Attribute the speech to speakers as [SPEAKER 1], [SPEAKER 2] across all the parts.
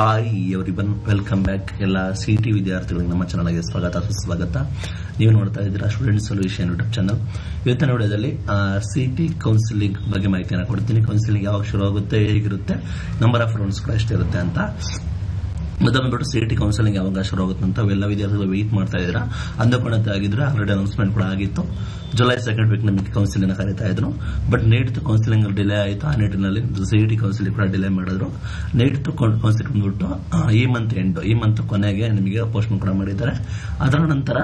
[SPEAKER 1] Hi everyone welcome back ಎಲ್ಲ C T ವಿದ್ಯಾರ್ಥಿಗಳಿಗೆ ನಮ್ಮ ಚಾನಲ್ಗೆ ಸ್ವಾಗತ, ಸುಸ್ವಾಗತ. ನೀವು ನೋಡ್ತಾ ಇದ್ದೀರಾ ಸ್ಟೂಡೆಂಟ್ ಸೊಲ್ಯೂಷನ್ ಯೂಟ್ಯೂಬ್ ಚಾನಲ್ ಇವತ್ತಿನ ವಿಡಿಯೋದಲ್ಲಿ ಸಿ ಟಿ ಕೌನ್ಸಿಲಿಂಗ್ ಬಗ್ಗೆ ಮಾಹಿತಿಯನ್ನು ಕೊಡ್ತೀನಿ. ಕೌನ್ಸಿಲಿಂಗ್ ಯಾವಾಗ ಶುರು ಆಗುತ್ತೆ ಹೇಗಿರುತ್ತೆ ನಂಬರ್ ಆಫ್ ರೌಂಡ್ಸ್ ಕೂಡ ಎಷ್ಟಿರುತ್ತೆ ಅಂತ. ಮತ್ತೆ ಬಿಟ್ಟು ಸಿ ಟಿ ಕೌನ್ಸಿಲಿಂಗ್ ಯಾವಾಗ ಶುರು ಆಗುತ್ತೆ ಅಂತ ಎಲ್ಲ ವಿದ್ಯಾರ್ಥಿಗಳು ವೆಯ್ಟ್ ಮಾಡ್ತಾ ಇದ್ದೀರಾ. ಅಂದಕೊಂಡಂತೆ ಆಗಿದ್ರೆ ಆಲ್ರೆಡಿ ಅನೌನ್ಸ್ಮೆಂಟ್ ಕೂಡ ಆಗಿತ್ತು. ಜುಲೈ ಸೆಕೆಂಡ್ ವೀಕ್ ನಮಗೆ ಕೌನ್ಸಿಲಿಂಗ್ ಕರೀತಾ ಇದ್ರು. ಬಟ್ ನೇಟ್ ಕೌನ್ಸಿಲಿಂಗ್ ಡಿಲೇ ಆಯಿತು. ಆ ನಿಟ್ಟಿನಲ್ಲಿ ಸಿ ಟಿ ಕೌನ್ಸಿಲಿಂಗ್ ಕೂಡ ಡಿಲೇ ಮಾಡಿದ್ರು. ನೇಟ್ ಕೌನ್ಸಿಲ್ ಬಂದ್ಬಿಟ್ಟು ಈ ಮಂತ್ ಎಂಡ್ ಈ ಮಂತ್ ಕೊನೆಗೆ ನಿಮಗೆ ಪೋಸ್ಟ್ ಕೂಡ ಮಾಡಿದ್ದಾರೆ. ಅದರ ನಂತರ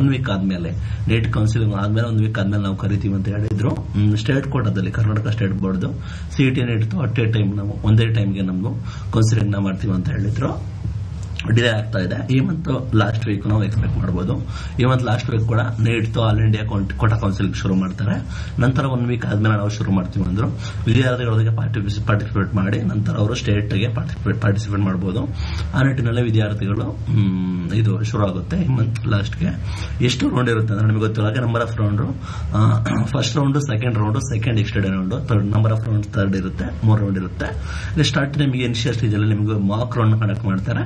[SPEAKER 1] ಒನ್ ವೀಕ್ ಆದ್ಮೇಲೆ ನೀಟ್ ಕೌನ್ಸಿಲಿಂಗ್ ಆದ್ಮೇಲೆ ಒಂದು ವೀಕ್ ಆದ್ಮೇಲೆ ನಾವು ಕರಿತೀವಿ ಅಂತ ಹೇಳಿದ್ರು. ಸ್ಟೇಟ್ ಕೋಟಾದಲ್ಲಿ Karnataka state board C T NEET at a time ನಾವು ಒಂದೇ ಟೈಮ್ಗೆ ನಮ್ದು ಕೌನ್ಸಿಲಿಂಗ್ನ ಮಾಡ್ತೀವಿ ಅಂತ ಹೇಳಿದ್ರು. ಡಿಲೇ ಆಗ್ತಾ ಇದೆ. ಈ ಮಂತ್ ಲಾಸ್ಟ್ ವೀಕ್ ನಾವು ಎಕ್ಸ್ಪೆಕ್ಟ್ ಮಾಡಬಹುದು ಈ ಮಂತ್ ಲಾಸ್ಟ್ ವೀಕ್ ಕೂಡ NEET all India quota council ಶುರು ಮಾಡ್ತಾರೆ. ನಂತರ ಒನ್ ವೀಕ್ ಆದ್ಮೇಲೆ ನಾವು ಶುರು ಮಾಡ್ತೀವಿ ಅಂದ್ರು. ವಿದ್ಯಾರ್ಥಿಗಳಿಗೆ ಪಾರ್ಟಿಸಿಪೇಟ್ ಮಾಡಿ ನಂತರ ಅವರು ಸ್ಟೇಟ್ಗೆ ಪಾರ್ಟಿಸಿಪೇಟ್ ಮಾಡಬಹುದು ಆ ನಿಟ್ಟಿನಲ್ಲಿ ವಿದ್ಯಾರ್ಥಿಗಳು ಇದು ಶುರು ಆಗುತ್ತೆ ಈ ಮಂತ್ ಲಾಸ್ಟ್ಗೆ ಎಷ್ಟು ರೌಂಡ್ ಇರುತ್ತೆ ಅಂದ್ರೆ ನಿಮಗೆ ಗೊತ್ತಿಲ್ಲ. Number of round first round second round second extended round third number of round third ಇರುತ್ತೆ, ಮೂರ್ ರೌಂಡ್ ಇರುತ್ತೆ. ಸ್ಟಾರ್ಟ್ ನಿಮಗೆ ಇನಿಷಿಯಲ್ ಸ್ಟೇಜ್ ಅಲ್ಲಿ ನಿಮಗೆ ಮಾಕ್ ರೌಂಡ್ ಕಂಡಕ್ಟ್ ಮಾಡ್ತಾರೆ.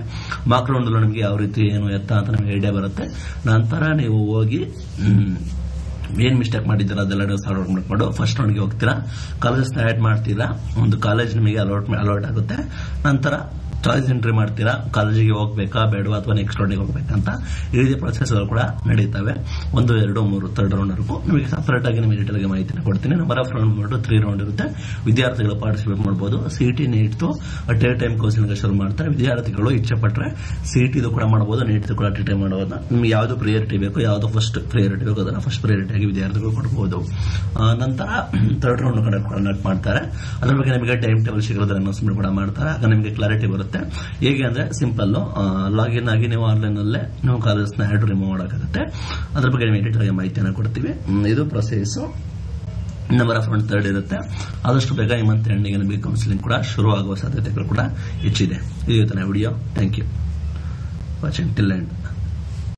[SPEAKER 1] ಮಾಕ್ ನಮಗೆ ಯಾವ ರೀತಿ ಏನು ಎತ್ತ ಅಂತ ನಮಗೆ ಐಡಿಯಾ ಬರುತ್ತೆ. ನಂತರ ನೀವು ಹೋಗಿ ಏನ್ ಮಿಸ್ಟೇಕ್ ಮಾಡಿದ್ದೀರಾ ಅದೆಲ್ಲ ನೀವು ಔಟ್ ಮಾಡ್ಕೊಂಡು ಫಸ್ಟ್ ರೌಂಡ್ಗೆ ಹೋಗ್ತೀರಾ. ಕಾಲೇಜ್ ಆಡ್ ಮಾಡ್ತೀರಾ. ಒಂದು ಕಾಲೇಜ್ ನಿಮಗೆ ಅಲೌಟ್ ಅಲೋಟ್ ಆಗುತ್ತೆ. ನಂತರ ಚಾಯ್ಸ್ ಎಂಟ್ರಿ ಮಾಡ್ತೀರಾ, ಕಾಲೇಜಿಗೆ ಹೋಗ್ಬೇಕಾ, ಬೇಡವಾ ಅಥವಾ ನೆಕ್ಸ್ಟ್ ರೌಂಡಿಗೆ ಅಂತ ಈ ರೀತಿ ಪ್ರೊಸೆಸ್ ಕೂಡ ನಡೀತವೆ. ಒಂದು, ಎರಡು, ಮೂರು ಥರ್ಡ್ ರೌಂಡ್ ವರೆಗೂ. ನಿಮಗೆ ಸಪರೇಟ್ ಆಗಿ ನಿಮಗೆ ಡೀಟೇಲ್ ಮಾಹಿತಿನ ಕೊಡ್ತೀನಿ. ನಂಬರ್ ಆಫ್ ರೌಂಡ್ ಮಾಡಿ ತ್ರೀ ರೌಂಡ್ ಇರುತ್ತೆ. ವಿದ್ಯಾರ್ಥಿಗಳು ಪಾರ್ಟಿಸಿಪೇಟ್ ಮಾಡಬಹುದು ಸಿಟಿ ನೀಟ್ದು ಅಟ್ ಎ ಟೈಮ್ ಕೋರ್ಸಿನ ಶುರು ಮಾಡ್ತಾರೆ. ವಿದ್ಯಾರ್ಥಿಗಳು ಇಚ್ಛೆ ಪಟ್ಟರೆ ಸಿಟಿದು ಕೂಡ ಮಾಡಬಹುದು ನೀಟ್ ಕೂಡ ಟೈಮ್ ಮಾಡಬಹುದು ನಿಮ್ಗೆ ಯಾವ್ದು ಪ್ರಿಯಾರಿಟಿ ಬೇಕು, ಯಾವ್ದು ಫಸ್ಟ್ ಪ್ರಿಯಾರಿಟಿ ಬೇಕು ಅದನ್ನ ಫಸ್ಟ್ ಪ್ರಿಯಾರಿಟಿ ಆಗಿ ವಿದ್ಯಾರ್ಥಿಗಳು ಕೊಡಬಹುದು ನಂತರ ಥರ್ಡ್ ರೌಂಡ್ ಕಂಡಕ್ಟ್ ಮಾಡ್ತಾರೆ. ಅದ್ರ ಬಗ್ಗೆ ನಿಮಗೆ ಟೈಮ್ ಟೇಬಲ್ ಸಿಗೋದ್ರ ಅನೌನ್ಸ್ಮೆಂಟ್ ಕೂಡ ಮಾಡ್ತಾರೆ. ಆಗ ನಿಮಗೆ ಕ್ಲಾರಿಟಿ ಬರುತ್ತೆ. ಹೇಗೆ ಅಂದ್ರೆ ಸಿಂಪಲ್ ಲಾಗಿನ್ ಆಗಿ ನೀವು ಆನ್ಲೈನ್ ಅಲ್ಲೇ ನೀವು ಕಾಲೇಜ್ನ ಆಡ್ ರಿಮೂವ್ ಮಾಡೋಕ್ಕಾಗುತ್ತೆ. ಅದ್ರ ಬಗ್ಗೆ ನಿಮಗೆ ಡೀಟೇಲ್ ಆಗಿ ಮಾಹಿತಿಯನ್ನು ಕೊಡ್ತೀವಿ. ಇದು process number of one third ಇರುತ್ತೆ. ಆದಷ್ಟು ಬೇಗ ಈ ಮಂತ್ ಎಂಡಿಂಗ್ ನಮಗೆ ಕೌನ್ಸಿಲಿಂಗ್ ಕೂಡ ಶುರು ಆಗುವ ಸಾಧ್ಯತೆಗಳು ಕೂಡ ಹೆಚ್ಚಿದೆ. ಇದು video thank you watching till end